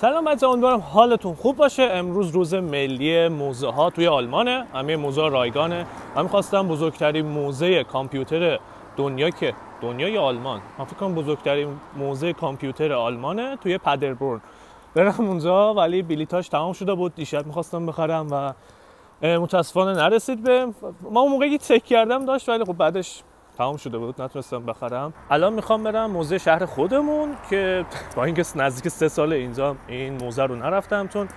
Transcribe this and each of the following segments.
سلام بچه امیدوارم حالتون خوب باشه. امروز روز ملی موزه ها توی آلمانه. همه موزه رایگانه. من می‌خواستم بزرگترین موزه کامپیوتر دنیا که دنیای آلمان. من فکر کنم بزرگترین موزه کامپیوتر آلمانه توی پدربورن برم اونجا ولی بلیتاش تمام شده بود. دیشب می‌خواستم بخرم و متاسفانه نرسید به ما اون موقعی تک کردم داشت ولی خب بعدش تمام شده بود نتونستم بخرم. الان می‌خوام برم موزه شهر خودمون که با اینکه نزدیک سه سال اینجا این موزه رو نرفتم چون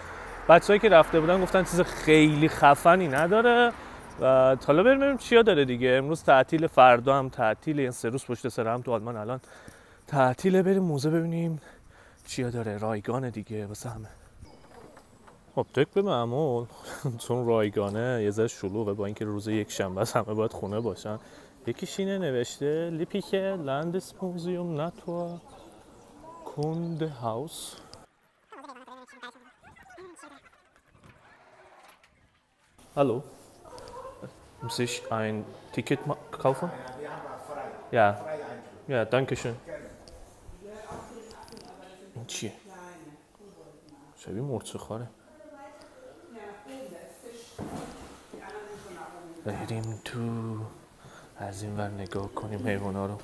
بچه‌ای که رفته بودن گفتن چیز خیلی خفنی نداره. و حالا بریم ببینیم چیا داره دیگه. امروز تعطیل فردا هم تعطیل این سه روز پشت سر هم تو آلمان الان. تعطیله بریم موزه ببینیم چیا داره. رایگان دیگه واسه همه. خب تک به معمول. چون رایگانه یه ذره شلوغه. با اینکه روز یک شنبه همه باید خونه باشن. یکیش اینه نوشته لیپیکه لندس موزیوم ناتور کونده هاوس Hallo. Muss ich ein Ticket kaufen? Ja. Ja, danke schön. این چیه؟ شبیه مرچه خاره بریم تو از این ور نگاه کنیم حیوانا رو.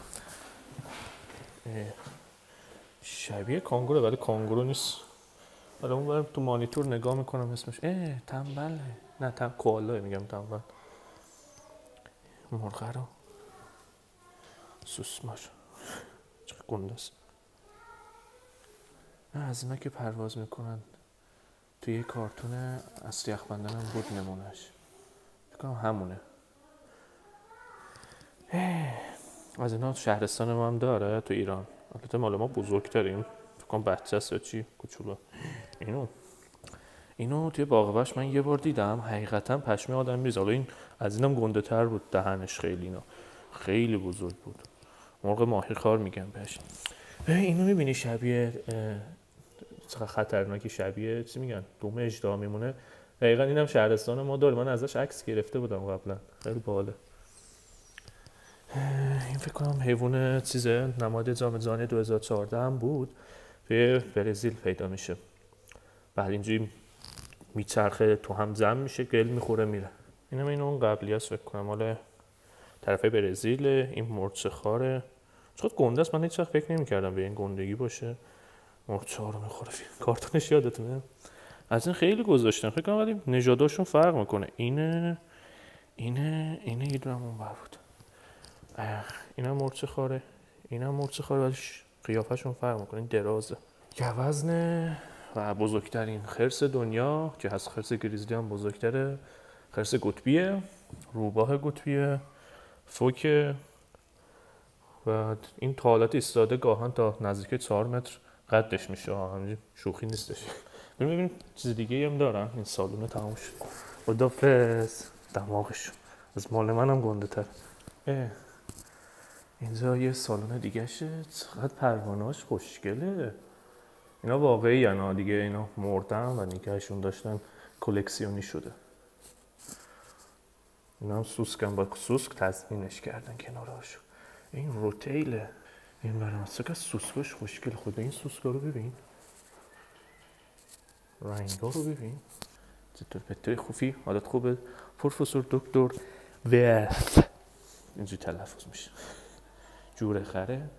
شبیه کانگوره ولی کانگورو نیست. حالا اون برم تو مانیتور نگاه می‌کنم اسمش اه تنبله. نه تن کوالاه میگم تنبل. مرغه رو. سوسماش چه گنده است از اینا که پرواز می‌کنن. توی یه کارتون اصلی اخبندن هم بود نمونش فکر همونه. از اینا شهرستان ما هم داره تو ایران. البته مال ما بزرگتریم فکر کنم بچه است یا چی؟ کوچولو. اینو. اینو توی باغ من یه بار دیدم. حقیقتا پشمه آدم میریزه حالا این از اینم گنده تر بود دهنش خیلی اینا. خیلی بزرگ بود. مرغ ماهی خار میگم بهش. اینو می‌بینی شبیه خطرناکی شبیه چی میگن؟ دوم اجدا میمونه. دقیقا اینم شهرستان ما داره. من ازش عکس گرفته بودم قبلا. خیلی باله این فکر کنم حیوان چیزه نماد جام 2014 هم بود. به برزیل پیدا میشه. بعد اینجوری میچرخه تو هم زم میشه گل می‌خوره میره. اینم این اون قبلی هست فکر کنم. مال طرف برزیل این مرچه خاره. چقدر گنده است. من هیچ وقت فکر نمی‌کردم به این گندگی باشه. مرچه ها رو می‌خوره. کارتونش یادتونه؟ از این خیلی گذاشتن. فکر کنم ولی نژاداشون فرق می‌کنه. اینه اینه اینه یه دونم اون بود. اینا مرچه خاره اینا مرچه خاره ولی قیافشون فرق می‌کنه درازه. گوزنه و بزرگترین خرس دنیا که هست خرس گریزلی هم بزرگتره خرس قطبیه روباه قطبیه فوک. و این تالت ایستاده گاهن تا نزدیک 4 متر قدش میشه. همینجوری شوخی نیستش. بریم ببینیم چیز دیگه هم دارن. این سالونه تمام شد. خدافز دماغش. از مال منم گنده تر اینجا یه سالن دیگه شه چقدر پروانهاش خوشگله. اینا واقعی یعنی دیگه اینا مردن و نگهشون داشتن کلکسیونی شده. اینا هم سوسک هم با سوسک تزمینش کردن کنارهاشو. این روتیله. این برام چقدر سوسکاش خوشگل خود این سوسکا رو ببین. رنگا رو ببین. چطور بطوری خوفی حالت خوبه؟ پروفسور دکتر ورف اینجوری تلفظ میشه. جوره خره.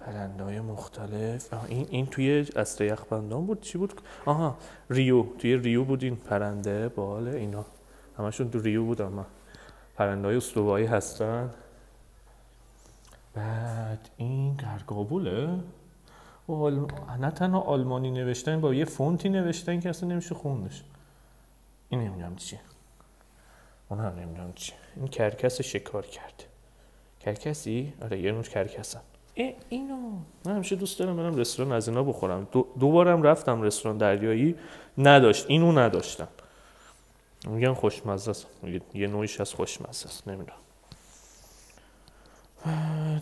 پرنده های مختلف این این توی اصل یخبندان بود؟ چی بود؟ آها ریو. توی ریو بود این پرنده. باله اینا. همشون تو ریو بود اما پرنده های استوایی هستن. بعد این گرگابوله؟ و نه تنها آلمانی نوشتن با یه فونتی نوشتن که اصلا نمیشه خوندش. این نمی‌دونم چیه. اون هم نمی‌دونم چیه. این کرکس شکار کرد. کرکسی؟ آره یه نوش کرکسم اینو من همیشه دوست دارم برم رستوران از اینا بخورم. دو دوبارم رفتم رستوران دریایی نداشت اینو نداشتم. میگن خوشمزه است. یه نوعیش از خوشمزه است نمی‌دونم.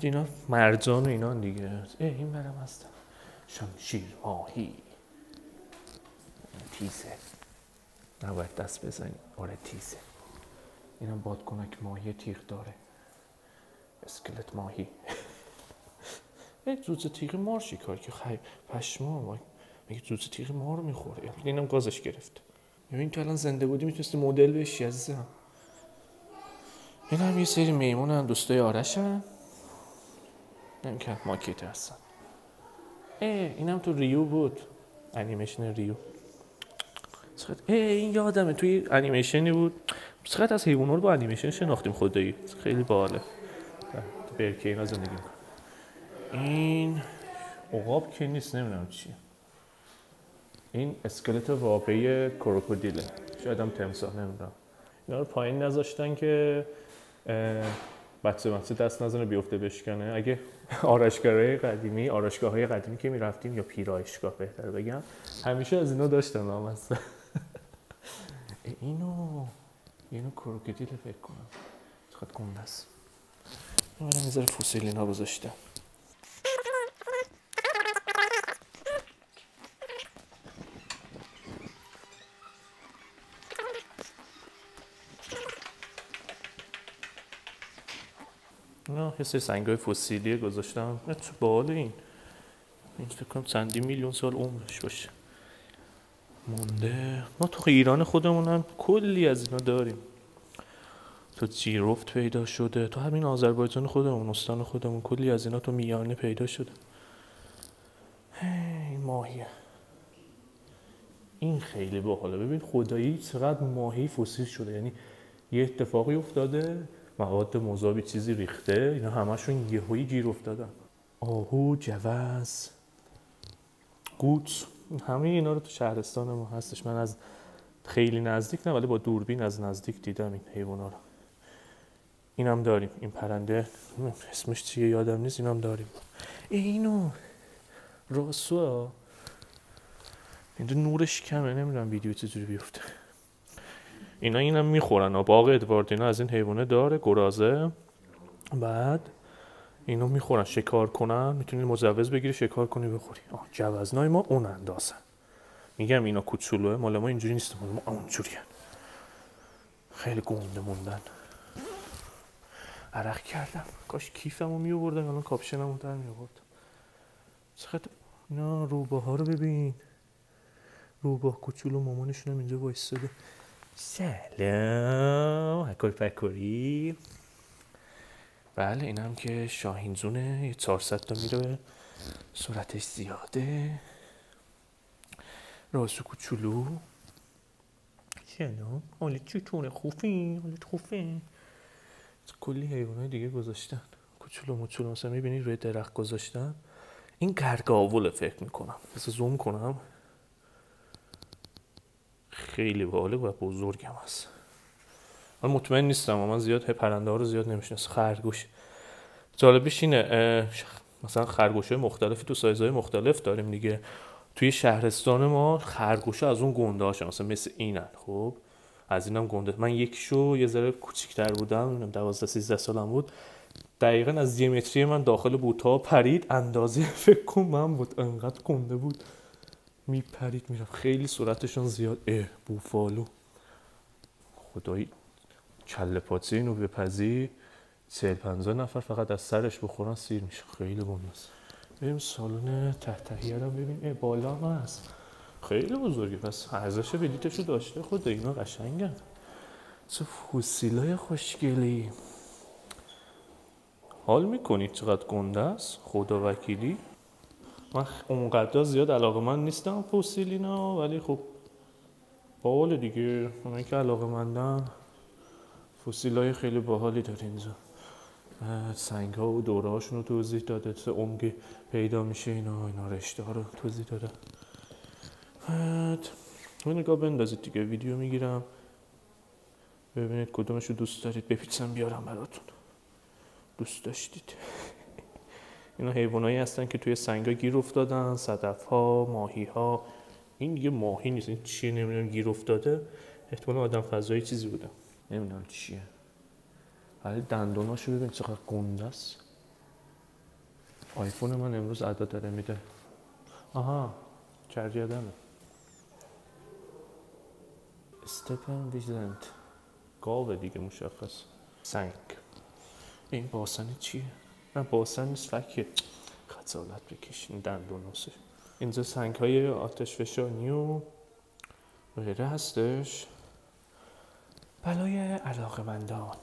اینا مرجان و اینا دیگه. ای این برم هستم شمشیر ماهی. تیزه. نباید دست بزنی آره تیزه. اینم بادکنک ماهی تیغ داره. اسکلت ماهی. یک روز تیغ مار شکار که خیلی پشما میگه زوز تیغ ما رو می‌خوره. اینم گازش گرفت. ببین تو الان زنده بودی می‌تونستی مدل بشی عزیزم. این هم یه سری میمون هم دوستای آرش هم که ماکیت هستن. اه اینم تو ریو بود. انیمیشن ریو. چقدر اه این یادمه توی انیمیشنی بود. چقدر از رو با انیمیشن شناختیم خدایی. خیلی باله تو برکه اینا زندگی می‌کنم این عقاب که نیست نمی‌دونم چیه. این اسکلت واقعی کروکودیله. شاید هم تمساه نمی‌دونم. اینا رو پایین نذاشتن که بچه بچه دست نزنه بیفته بشکنه. اگه آرشگاه قدیمی آرشگاه های قدیمی که می‌رفتیم یا پیرایشگاه بهتر بگم همیشه از اینا داشتن هستن اینو اینو کروکودیل فکر کنم. چقدر گنده است. من یه ذره فسیل اینا گذاشتم. نه یه سری سنگ فسیلی گذاشتم. چه باحال این. این فکر کنم چندی میلیون سال عمرش باشه. مونده. ما تو ایران خودمون هم کلی از اینا داریم. تو جیرفت پیدا شده. تو همین آذربایجان خودمون استان خودمون کلی از اینا تو میانه پیدا شده. هی، ماهیه. این خیلی باحاله. ببین خدایی چقدر ماهی فسیل شده. یعنی یه اتفاقی افتاده مواد مذابی چیزی ریخته اینا همشون یهویی گیر افتادن. آهو جوز گوت همه اینا رو تو شهرستان ما هستش. من از خیلی نزدیک نه ولی با دوربین از نزدیک دیدم این حیونا رو. اینم داریم. این پرنده اسمش چیه؟ یادم نیست. اینم داریم. ای اینو راسو. اینجا نورش کمه. نمی‌دونم ویدیو چجوری بیفته. اینا اینم می‌خورن. باغ ادوارد اینا از این حیوانه داره گرازه. بعد اینو می‌خورن. شکار کنن. می‌تونی مجوز بگیری شکار کنی بخوری. آه جوزنای ما اون اندازن. میگم اینا کوچولوه. مال ما اینجوری نیست. مال ما اونجوری خیلی گنده موندن. عرق کردم. کاش کیفمو میوردم الان کاپشنمو در میوردم چقدر اینا روباه رو ببین. روباه کوچولو مامانشون هم اینجا وایستاده. سلام هکل پکوری. بله این هم که شاهین زونه یه 400 تا میره. سرعتش زیاده. راسو کوچولو. سلام حالی چطوره خوفی؟ حالی خوفه. کلی حیوانات دیگه گذاشتن. کوچولو موچولو مثلا می‌بینی روی درخت گذاشتن. این گرگاوله فکر می‌کنم. مثل زوم کنم. خیلی باحاله و بزرگم هست. من مطمئن نیستم اما من زیاد پرنده ها رو زیاد نمی‌شناسم. خرگوش. جالبش اینه مثلا خرگوش های مختلفی تو سایزهای مختلف داریم دیگه. توی شهرستان ما خرگوش از اون گنده هاشن مثلا مثل اینن خب؟ از اینم گنده. من یکیشو یه ذره کوچیک‌تر بودم نمی‌دونم 12 13 سالم بود. دقیقا از دیمتری من داخل بوتا پرید اندازه فکر کن من بود انقدر گنده بود. میپرید می‌رفت. خیلی سرعتشون زیاد. اه بوفالو. خدایی کله پاچه اینو بپزی. چهل پنجاه نفر فقط از سرش بخورن سیر میشه. خیلی گنده است. بریم سالن تحتهیه رو ببین اه بالا هم هست. خیلی بزرگه. پس ارزش بلیتشو داشته خود اینا قشنگن. چه فسیلای خوشگلی. حال می‌کنید چقدر گنده است؟ خدا وکیلی. من اونقدر زیاد علاقه من نیستم فسیل اینا ولی خب باحال دیگه. اونایی که علاقه مندن فسیل های خیلی باحالی داره اینجا. سنگ ها و دوره هاشون رو توضیح داده. چه عمقی پیدا میشه اینا. اینا رشته ها رو توضیح داده. بعد یه نگاه بندازید دیگه ویدیو می‌گیرم. ببینید کدومش رو دوست دارید. بپیچم بیارم براتون. دوست داشتید. اینا حیوانایی هستن که توی سنگا گیر افتادن صدف ها ماهی ها این دیگه ماهی نیست. این چیه؟ نمی‌دونم. گیر افتاده. احتمال آدم فضایی چیزی بوده. نمی‌دونم چیه. ولی دندوناشو ببین چقدر گنده است. آیفون من امروز ادا داره میده. آها. کردی آدمه. استپن ویزنت گاوه دیگه مشخص. سنگ این باسن چیه؟ نه باسن نیست فکه خجالت بکش این دندوناسه اینجا سنگ های آتش فشانی و غیره هستش. بلای علاقه مندان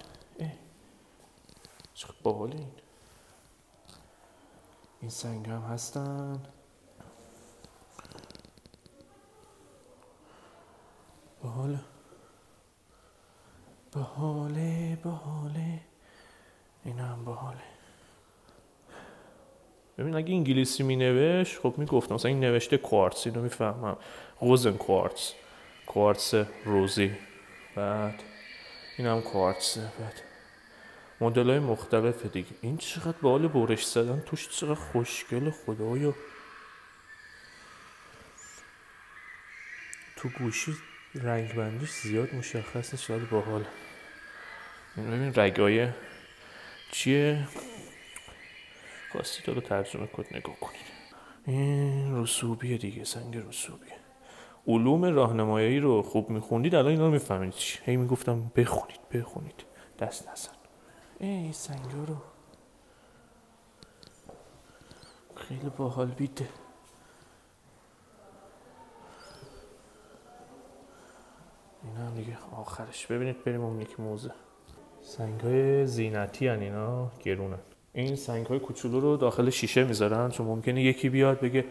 چقدر باحال این. این سنگ هم هستن. باحاله باحاله باحاله این هم باحاله ببین اگه انگلیسی می نوشت خب می گفتم مثلا این نوشته کوارتز اینو می‌فهمم. روزن کوارتز. کوارتز روزی. بعد این هم کوارتز. بعد مدل های مختلف دیگه. این چقدر بال برش زدن. توش چقدر خوشگل خدایا تو گوشی رنگ بندیش زیاد مشخص نیست باحال. این ببین رگای چیه؟ خواستی تو رو ترجمه کد نگاه کنید این رسوبیه دیگه سنگ رسوبیه علوم راهنمایی رو خوب میخوندید الان اینا رو می‌فهمید چی. هی می‌گفتم بخونید بخونید. دست نزن. ای سنگا رو خیلی باحال بیده. این هم دیگه. آخرش. ببینید بریم اون یک موزه. سنگ های زینتی هن اینا. گرونن این سنگ های کوچولو رو داخل شیشه می‌ذارن چون ممکنه یکی بیاد بگه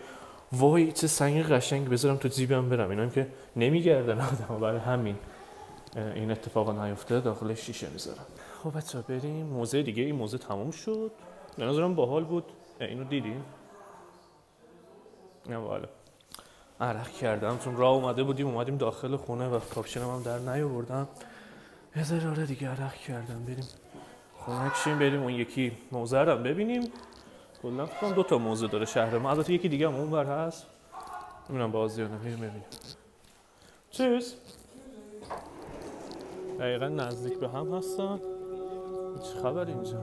وای چه سنگ قشنگ بذارم تو جیبم برم. اینا هم که نمیگردن آدم برای همین این اتفاق نیفته داخل شیشه می‌ذارن. خب بچه بریم. موزه دیگه. این موزه تموم شد. به نظرم باحال بود. اینو دیدیم نه بالا عرق کردم. چون راه اومده بودیم اومدیم داخل خونه و کاپشنم هم در نیاوردم. یه ذره آره دیگه عرق کردم. بریم خونه بریم اون یکی موزه رو ببینیم. کلا فکر دو تا موزه داره شهر ما. البته یکی دیگه هم اونور هست. نمی‌دونم بازی یا نمی‌دونم ببینیم چیز؟ دقیقا نزدیک به هم هستن. چه خبر اینجا.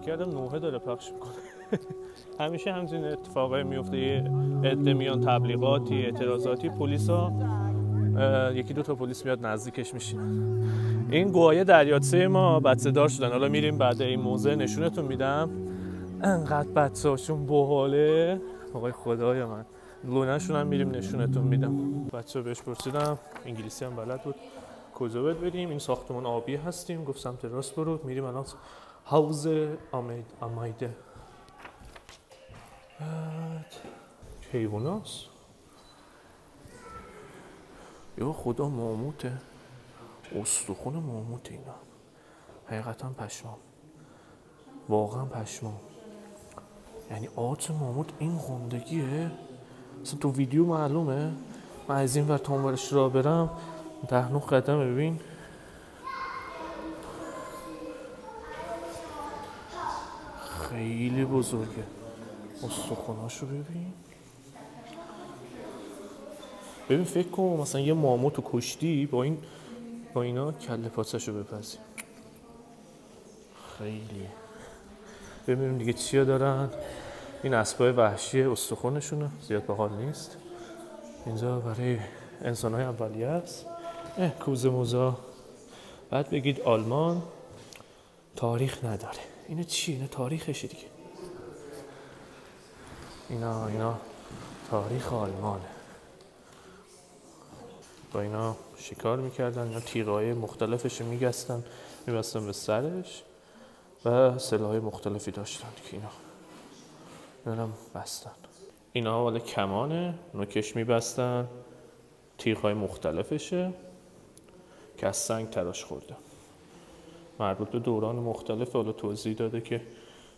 یکی آدم نوحه داره پخش می‌کنه. همیشه همچین اتفاقای میفته. یه عده میان تبلیغاتی اعتراضاتی پلیسا یکی دو تا پلیس میاد نزدیکش میشین این گواهی دریاچه ما بچه شدن. حالا میریم بعد این موزه. نشونتون میدم. انقدر بچه هاشون بحاله آقای خدای من. لونهشون هم میریم نشونتون میدم. بچه بهش پرسیدم. انگلیسی هم بلد بود. کجا باید بریم؟ این ساختمان آبی هستیم. گفت سمت راست برو. میریم الان. حوز آمید آمایده. حیواناست یا خدا ماموته استخون ماموت اینا. حقیقتا پشمام. واقعا پشمام. یعنی آت ماموت این غندگیه مثلا تو ویدیو معلومه. من از این ور تانورش را برم. ده نو قدم ببین. خیلی بزرگه. استخوناشو ببین. ببین فکر کن مثلا یه ماموتو کشتی با این با اینا کله پاچشو بپزی. خیلی. ببینیم دیگه چیا دارن. این اسبای وحشی استخونشونه زیاد حال نیست. اینجا برای انسان های اولیه است. کوزه موزا بعد بگید آلمان تاریخ نداره. اینو چی؟ اینو تاریخشه دیگه. اینا اینا تاریخ آلمانه. با اینا شکار می‌کردن یا تیغای مختلفش میگستن میبستن به سرش و سلاح مختلفی داشتن که اینا اینا بستن. اینا حالا کمانه نوکش میبستن تیغ های مختلفشه که از سنگ تراش خورده. مربوط به دوران مختلف حالا توضیح داده که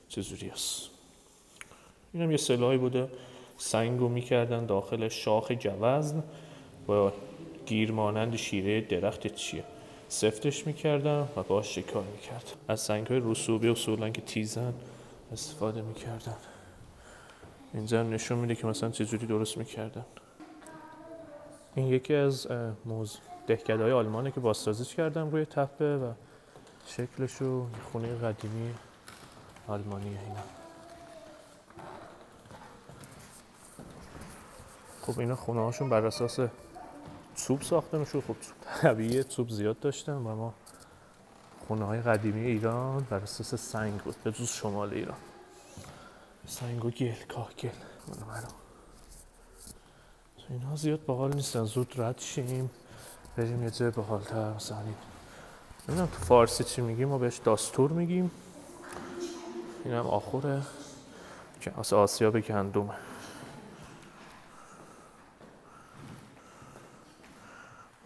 چجوری است. این هم یه سلاحی بوده. سنگ رو می‌کردن داخل شاخ جوزن. با گیر مانند شیره درخت چیه. سفتش می‌کردن و باش شکار می‌کرد از سنگ های رسوبی اصولا که تیزن استفاده می‌کردن. اینجا نشون میده که مثلا چجوری درست می‌کردن. این یکی از موز دهکده های آلمانه که بازسازیش کردم روی تپه و شکلش رو خونه قدیمی آلمانی اینا. خب اینا خونه هاشون بر اساس چوب ساخته میشه خب طبیعی چوب زیاد داشتن و ما خونه های قدیمی ایران بر اساس سنگ بود به جز شمال ایران. سنگ و گل کاه گل اینا زیاد باحال نیستن زود رد شیم بریم یه جای باحالتر مثلا. نمی‌دونم تو فارسی چی میگیم ما بهش داستور میگیم. این هم آخوره. که آسیا به گندومه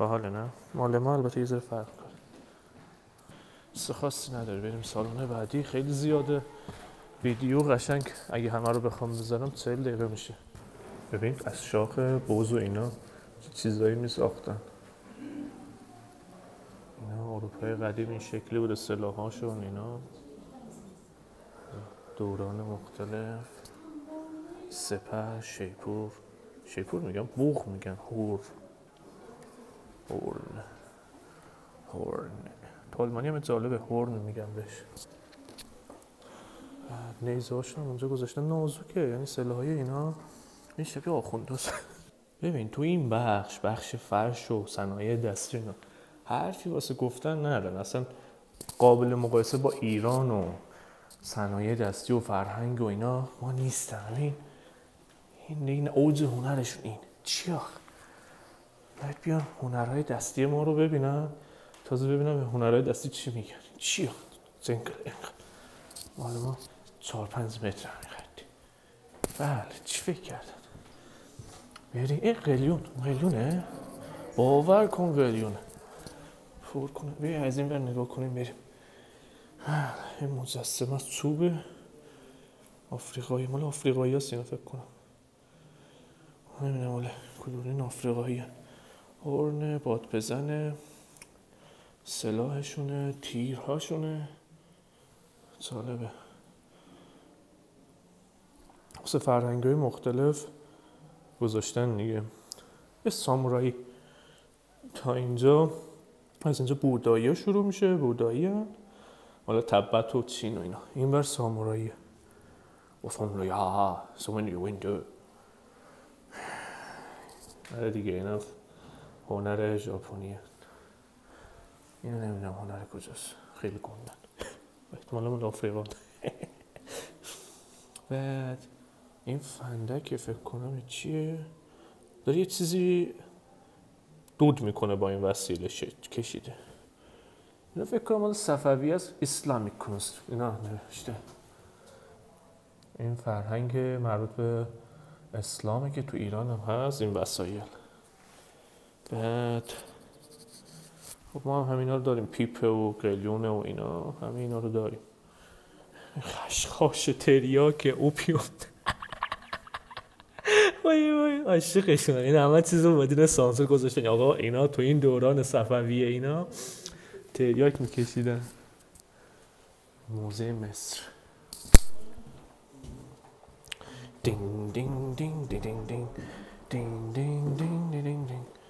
باحاله نه؟ مال ما البته یه ذره فرق کنه خاصی نداره. بریم سالن بعدی. خیلی زیاده. ویدیو قشنگ. اگه همه رو بخوام بذارم 40 دقیقه میشه. ببین از شاخ بوز و اینا چیزایی می ساختن اینا اروپای قدیم این شکلی بود سلاحاشون اینا. دوران مختلف. سپر شیپور. شیپور میگم بوغ میگن. هور. هورن. هورن. تو آلمانی هم جالبه هورن میگن بهش. نیزه هاشون اونجا گذاشتن. نازوکه یعنی سلاح های اینا. این شبیه آخونده ببین تو این بخش بخش فرش و صنایع دستی اینا حرفی واسه گفتن ندارن. اصلا قابل مقایسه با ایران و صنایع دستی و فرهنگ و اینا ما نیستن. این این این اوج هنرشون این. چی آخ باید بیان هنرهای دستی ما رو ببینن. تازه ببینم به هنرهای دستی چی میگن. چی زنگل مال ما چهار پنج متر میخوادی بله چی فکر کردن؟ بری این قلیون قلیونه؟ باور کن قلیونه. فور کنه. بیا از این بر نگاه کنیم بریم. این مجسمه از چوب آفریقایی مال آفریقایی هست اینا فکر کنم. نمی‌دونم مال کدوم این آفریقایی هرن باد بزنه سلاحشونه تیرهاشونه. جالبه. واسه فرهنگ های مختلف گذاشتن دیگه. یه سامورایی. تا اینجا از اینجا بودایی ها شروع میشه بودایی ها. حالا تبت و چین و اینا. این بر سامورایی. و سامورایی ها سومن ویندو آره دیگه اینا هنر ژاپنیه. اینو نمی‌دونم هنر کجاست. خیلی گندن احتمالا من آفریقا بعد این فندک فکر کنم چیه؟ داره یه چیزی دود می‌کنه با این وسیله کشیده. اینا فکر کنم مال صفوی از اسلامیک کنست. اینا نوشته. این فرهنگ مربوط به اسلامه که تو ایران هم هست این وسایل. بعد خب ما هم همینا رو داریم پیپه و قلیونه و اینا همه رو داریم خشخاش تریاک اوپیوم وای وای عاشقشون این همه چیز رو بدون سانسور گذاشتن آقا اینا تو این دوران صفویه اینا تریاک میکشیدن موزه مصر دینگ دینگ دینگ دینگ دینگ دینگ دینگ دینگ دینگ دینگ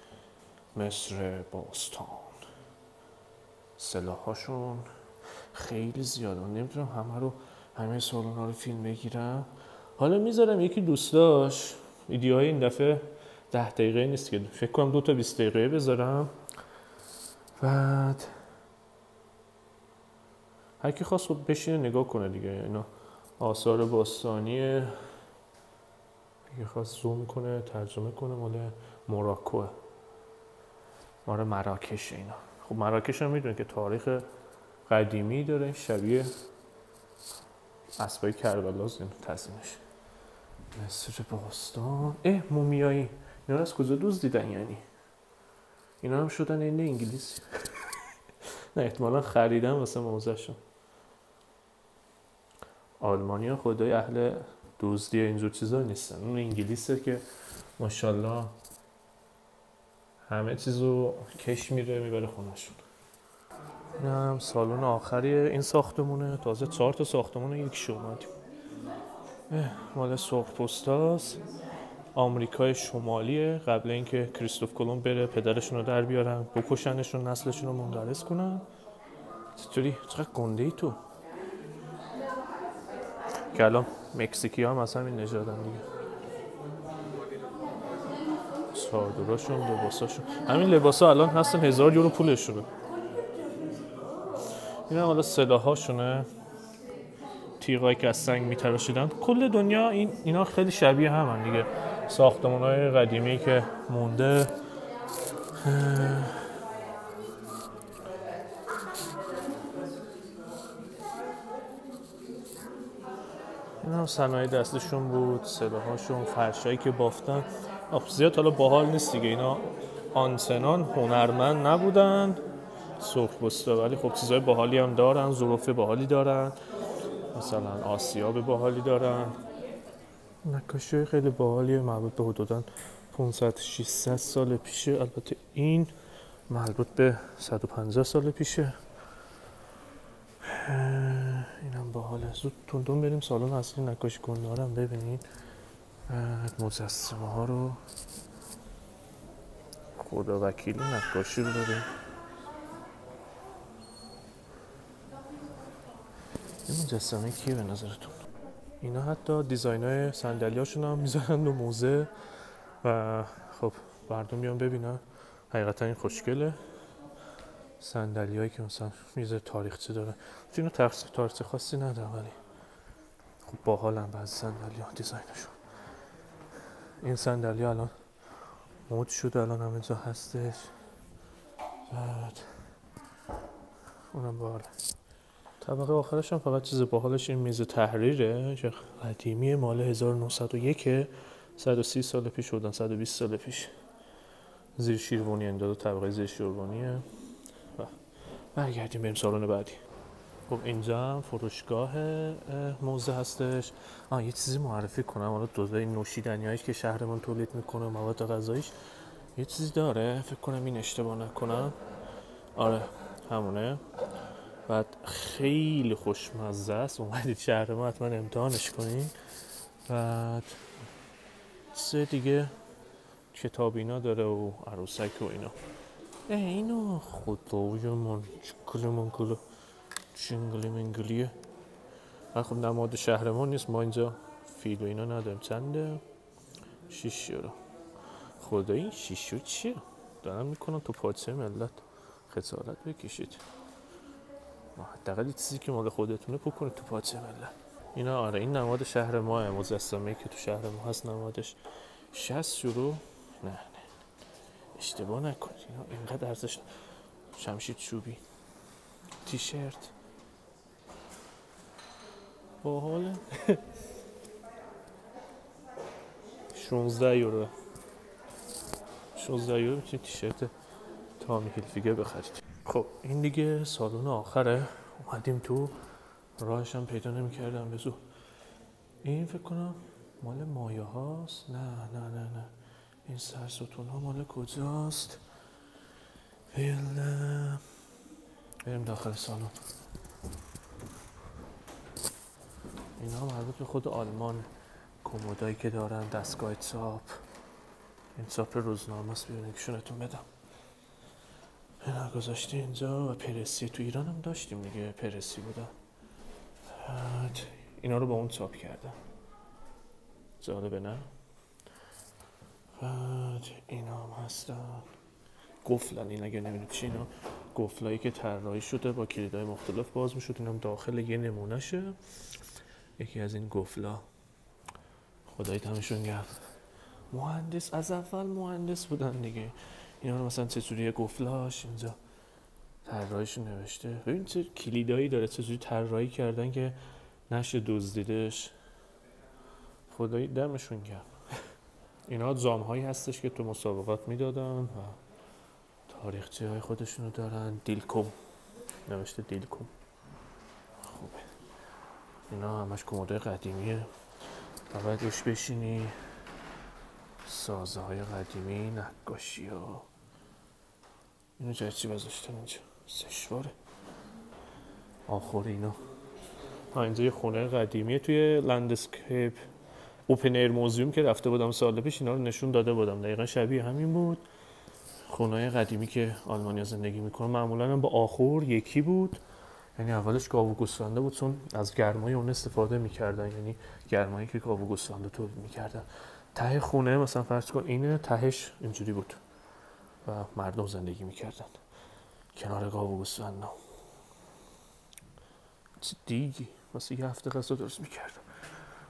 مصر باستان. سلاحاشون خیلی زیاده نمی‌تونم همه رو همه سالن ها رو فیلم بگیرم حالا می‌ذارم یکی دوتاش ویدیوهای این دفعه ده دقیقه نیست که فکر کنم دو تا 20 دقیقه بذارم. بعد هر کی خواست خب بشینه نگاه کنه دیگه. اینا آثار باستانیه. یه خواست زوم کنه ترجمه کنه مال موراکوه مال مراکش اینا. خب مراکش هم می‌دونه که تاریخ قدیمی داره شبیه اسبای کربلاز این تزینش مصر باستان. اه مومیایی. اینا از کجا دوز دیدن یعنی؟ اینا هم شدن این انگلیسی نه احتمالا خریدن واسه موزهشون. آلمانی خدای اهل دوزدی اینجور چیزا نیستن. اون انگلیسه که ماشاءالله همه چیزو کش میره می‌بره خونشون این هم سالن آخری این ساختمونه تازه چهار تا ساختمون یک شمادیم مال سرخ پستاس. آمریکای شمالیه. قبل اینکه کریستوف کلمب بره پدرشون رو در بیارن بکشنشون نسلشون رو مندرس کنن. چطوری؟ چقدر گنده ای تو. که الان مکزیکی هم از همین نژادن دیگه. چادراشون لباساشون. همین لباسا الان هستن هزار یورو پولشونه. این هم حالا سلاحاشونه. تیغایی که از سنگ میتراشیدن. کل دنیا این اینا خیلی شبیه هم دیگه. ساختمان های قدیمی که مونده. این هم صنایع دستشون بود سلاحاشون فرشایی که بافتن. زیاد حالا باحال نیست دیگه. اینا آنسنان هنرمند نبودن سرخ بسته ولی خب چیزای باحالی هم دارن ظروف باحالی دارن. مثلا آسیاب باحالی دارن. نقاشی خیلی باحالیه مربوط به حدودا 500 600 سال پیشه. البته این مربوط به 150 سال پیشه. اینم باحاله. زود تون بریم سالن اصلی نقاشی کن ببینید مجسمه ها رو خدا وکیلی نقاشی رو داریم این مجسمه کیه به نظرتون؟ اینا حتی دیزاین های سندلی هاشون هم می‌ذارن دو موزه و خب مردم بیان ببینن. حقیقتا این خوشگله. سندلی هایی که مثلا میز تاریخچه داره. اینا تاریخ خاصی نداره ولی خب باحال هم بعضی سندلی ها دیزاینشون این سندلی الان مود شده الان همه جا هستش. بعد اونم باحاله. طبقه آخرش هم فقط چیز باحالش این میز تحریره که قدیمی مال 1901 130 سال پیش بودن 120 سال پیش. زیر شیروانی انداز طبقه زیر شیروانیه. برگردیم بریم سالن بعدی. خب اینجا فروشگاه موزه هستش. آه یه چیزی معرفی کنم. حالا دوزای نوشیدنی که شهرمون تولید می‌کنه مواد غذاییش. یه چیزی داره. فکر کنم این اشتباه نکنم. آره همونه. بعد خیلی خوشمزه است. اومدید شهر ما حتما امتحانش کنین. بعد سه دیگه. کتابینا داره و عروسک و اینا. اینو خدای من چکل من کلو. چنگلی منگلیه. خب نماد شهر ما نیست ما اینجا فیل و اینا نداریم. چنده؟ شیش یورو. خدا این شیشو چیه؟ دارم می‌کنم تو پاچه ملت. خسارت بکشید. حداقل چیزی که مال خودتونه پو تو پاچه ملت. اینا آره این نماد شهر ما مجسمه که تو شهر ما هست نمادش. 60 یورو؟ نه نه اشتباه نکنید. اینا اینقدر ارزش شمشید چوبی. تیشرت. باحاله. 16 یورو. 16 یورو می‌تونید تیشرت تامی هیلفیگر بخرید. خب این دیگه سالن آخره. اومدیم تو. راهش هم پیدا نمی‌کردم. به زور. این فکر کنم مال مایه هاست. نه نه نه نه. این سرستون ها مال کجاست؟ بریم داخل سالن. اینا مربوط به خود آلمان. کمودایی که دارن دستگاه چاپ این چاپ روزنامه است بیارین کشونتون بدم. اینا گذاشتی اینجا و پرسی تو ایران هم داشتیم دیگه پرسی بودن. اینا رو با اون چاپ کردن جالبه نه؟ بعد اینا هم هستن. گفلن این اگه نمی‌دونید چی اینا. گفلایی که طراحی شده با کلیدهای مختلف باز می‌شد. اینم داخل یه نمونه شه یکی از این گفلا. خدایی تمشون گرد مهندس از اول مهندس بودن دیگه. اینا رو مثلا چجوری گفلاش اینجا طراحیشون نوشته؟ ببین چه کلیدایی داره چجوری طراحی کردن که نشه دزدیدش. خدایی دمشون گرم. اینا زام هایی هستش که تو مسابقات می‌دادن و تاریخچه های خودشونو دارن. دیلکوم نوشته دیلکوم اینا همش کموده قدیمیه. و باید روش بشینی. سازه های قدیمی نقاشی ها. اینو جای چی بذاشتن اینجا سشواره آخور اینا. اینجا یه خونه قدیمیه توی landscape. open air museum که رفته بودم سال پیش اینا رو نشون داده بودم. دقیقا شبیه همین بود. خونه قدیمی که آلمانیا زندگی می‌کنن معمولا هم با آخور یکی بود. یعنی اولش گاو گوسفنده بود چون از گرمای اون استفاده می‌کردن یعنی گرمایی که گاو گوسفنده تولید می‌کردن. ته خونه مثلا فرض کن اینه تهش اینجوری بود و مردم زندگی می‌کردن. کنار گاو چه دیگی؟ واسه یه هفته غذا درست می‌کردم.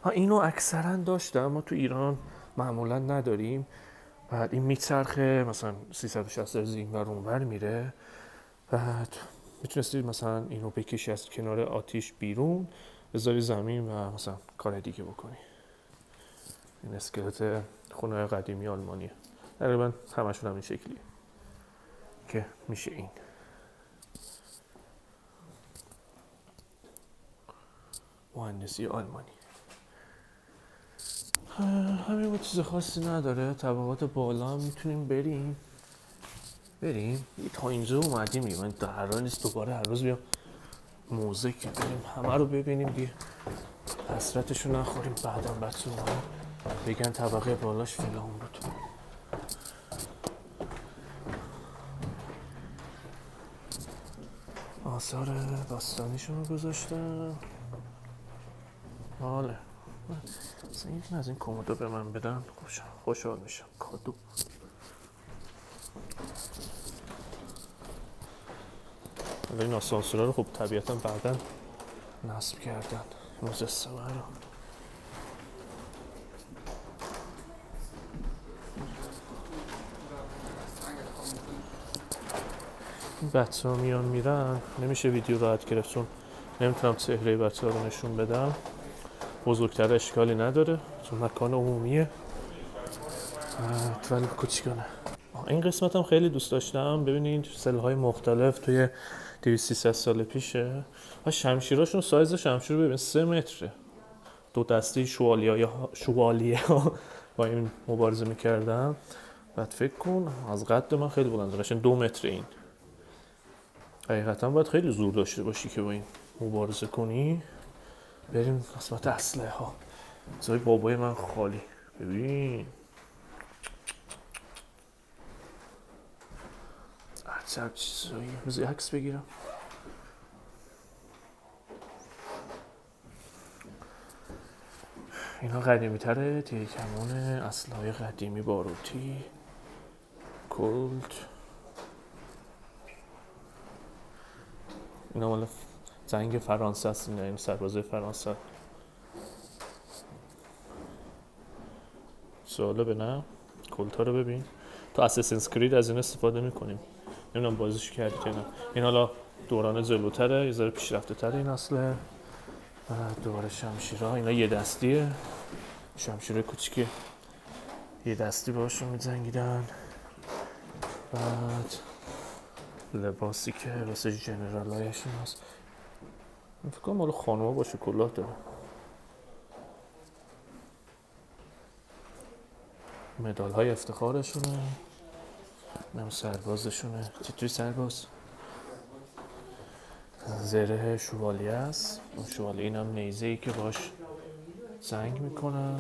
ها اینو اکثرا داشتم ما تو ایران معمولا نداریم. بعد این میچرخه مثلا 360 درجه این ور اونور میره. بعد می‌تونستی مثلا اینو بکشی از کنار آتیش بیرون بذاری زمین و مثلا کار دیگه بکنی. این اسکلت خونه قدیمی آلمانیه. تقریبا همشون همین شکلیه که میشه این. مهندسی آلمانی. همین چیز خاصی نداره. طبقات بالا هم می‌تونیم بریم. بریم. تا اینجا اومدیم من در نیست. دوباره هر روز بیام. موزه که بریم همه رو ببینیم دیگه. حسرتشو نخوریم. بعدم بچه بگن طبقه بالاش فلان بود. آثار باستانیشون رو گذاشتم. حاله. مثلا از این کمدو به من بدن. خوشحال میشم. کادو. این آسانسورا رو خب طبیعتا بعدا نصب کردن. مجسمه رو. بچه ها میان میرن. نمیشه ویدیو راحت گرفت چون نمی‌تونم چهره بچه ها رو نشون بدم. بزرگتر اشکالی نداره. چون مکان عمومیه. ولی کوچیکانه. این قسمت هم خیلی دوست داشتم. ببینید سل های مختلف توی 200 سال پیشه؟ و شمشیراشون سایز شمشیر ببین سه متره. دو دستی شوالیه شوالیه ها با این مبارزه می‌کردم بعد فکر کن از قد من خیلی بلند قشنگ دو متر این. حقیقتا باید خیلی زور داشته باشی که با این مبارزه کنی. بریم قسمت اصله ها زای بابای من خالی. ببین. چیزایی بذار عکس بگیرم اینا قدیمی تره تیکمون اصلای قدیمی باروتی کلت اینا مال زنگ فرانسه است این این سربازه فرانسه سوالا به نه کلتا رو ببین تو اساسینز کرید از این استفاده می‌کنیم نمی‌دونم بازیش کردی که نه. این حالا دوران جلوتره یه ذره پیشرفته تره این اصله دوباره شمشیرها اینا یه دستیه. شمشیر کوچیکه. یه دستی باشون میزنگیدن بعد لباسی که واسه جنرال هایشون هست فکر کنم مال خانوما باشه کلاه داره. مدال های افتخارشونه. نم سربازشونه. چطوری سرباز؟ زره شوالیه است. اون شوالیه این هم ای که باش زنگ می‌کنن.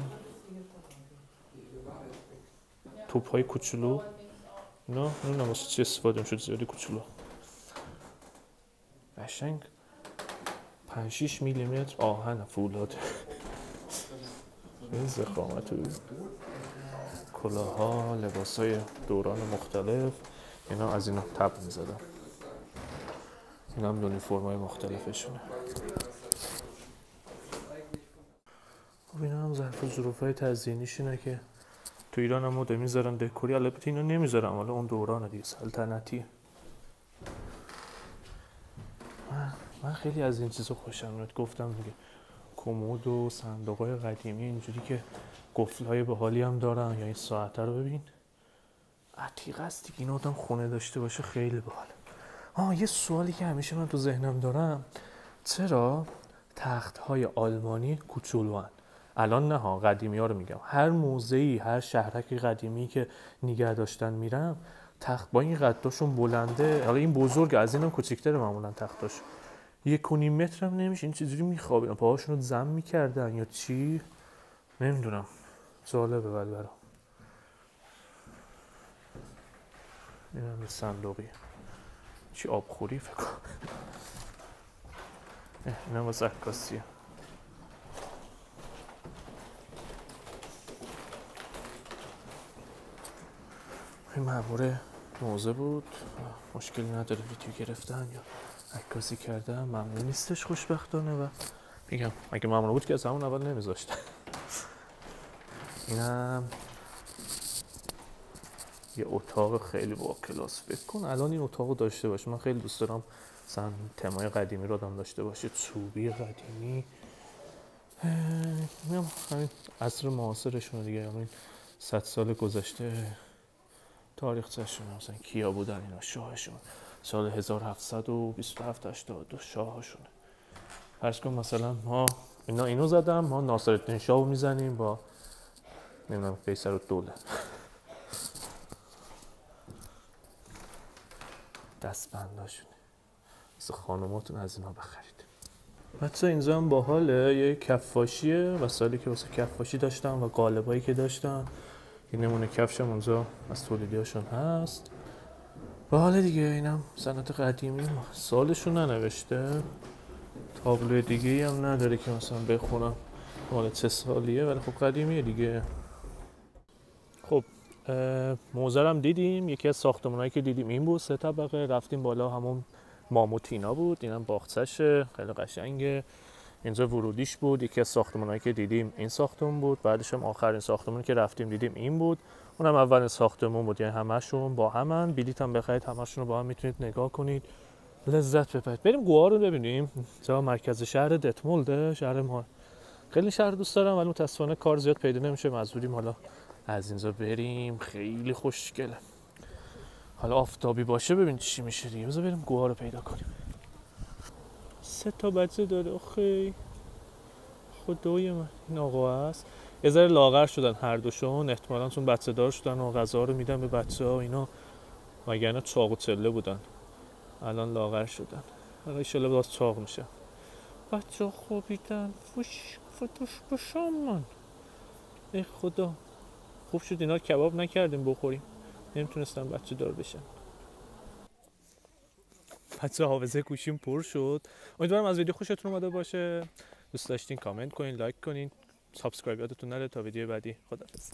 توپ های کوچولو. نه نه واسه چی استفاده شد زیادی کوچولو؟ قشنگ. 5 6 میلیمتر آهن فولاد. این زخامت کلاها لباس های دوران مختلف اینا از اینا تب می‌زدم این هم یونیفرم های مختلفشونه. خب اینا هم ظرف و ظروف های تزیینیشونه که تو ایران هم مده می‌ذارن دکوری البته اینا نمی‌ذارن حالا اون دوران دیگه سلطنتی. من, خیلی از این چیزا خوشم میاد. گفتم دیگه کمد و صندوق های قدیمی اینجوری که گفل های حالی هم دارن. یا این ساعته رو ببین. عتیق است دیگه. این آدم خونه داشته باشه خیلی باحال. آه یه سوالی که همیشه من تو ذهنم دارم. چرا تخت های آلمانی کوچولوان؟ الان نه ها قدیمی ها رو میگم. هر موزهی هر شهرک قدیمی که نگه داشتن میرم تخت با این قداشون بلنده. حالا این بزرگ از اینم کوچیک‌تره معمولا تختاش. یک و نیم متر هم نمیشه این چجوری میخوابه پاهاشون رو زم می‌کردن یا چی؟ نمی‌دونم. جالبه ولی برام. این هم صندوقی. چی آبخوری فکر کنم. این هم واسه عکاسیه. این مامور موزه بود؟ مشکلی نداره ویدیو گرفتن یا؟ عکاسی کردن ممنون نیستش خوشبختانه و میگم اگه ممنون بود که از همون اول نمیذاشت. اینم یه اتاق خیلی با کلاس. فکر کن الان این اتاق داشته باشه من خیلی دوست دارم مثلا تمای قدیمی رو آدم داشته باشه. چوبی قدیمی. میگم همین عصر معاصرشون دیگه. همین صد سال گذشته تاریخ چشون مثلا کیا بودن اینا شاهشون. سال 1727 82 شاهشونه فرض کن مثلا ما اینا اینو زدم ما ناصرالدین شاه می‌زنیم با نمی‌دونم قیصر و دوله دستبنداشونه. مثل خانوماتون از اینا بخرید. حتی اینجا هم باحاله. یه کفاشیه وسایلی که واسه کفاشی داشتم و قالبایی که داشتم یه نمونه کفشم اونجا از تولیدیاشون هست. باحاله دیگه اینم سنت قدیمی سالشون ننوشته. تابلوی دیگه هم نداره که مثلا بخونم. مال چه سالیه؟ ولی خب قدیمیه دیگه. خب موزرم دیدیم. یکی از ساختمانهایی که دیدیم این بود سه طبقه. رفتیم بالا همون ماموتینا بود. اینم باختشه خیلی قشنگه. اینجا ورودیش بود یکی از ساختمانهایی که دیدیم این ساختمون بود بعدش هم آخرین ساختمون که رفتیم دیدیم این بود. اونم اولین ساختمون بود یعنی همشون با همن. بلیط هم بخرید همشون رو با هم می‌تونید نگاه کنید. لذت ببرید. بریم گوها رو ببینیم. جا مرکز شهر دتمولده شهر ما. خیلی شهر دوست دارم ولی متاسفانه کار زیاد پیدا نمیشه. مزدوریم حالا از اینجا بریم. خیلی خوشگله. حالا آفتابی باشه ببین چی میشه دیگه. بریم گوها رو پیدا کنیم. سه تا بچه داره. آخه خدای من. این آقا هست. یه ذره لاغر شدن هر دوشون. احتمالا چون بچه دار شدن و غذا رو میدن به بچه ها اینا. وگرنه چاق و چله بودن. الان لاغر شدن. حالا ایشالا باز چاق میشه. بچه خوابیدن. فوش فتوش بشام من. ای خدا. خوب شد اینا کباب نکردیم بخوریم. نمی‌تونستم بچه دار بشن. بچه حافظه گوشیم پر شد. امیدوارم از ویدیو خوشتون اومده باشه. دوست داشتین کامنت کنین لایک کنین subscribe یادتون نره تا ویدیو بعدی. خدافظ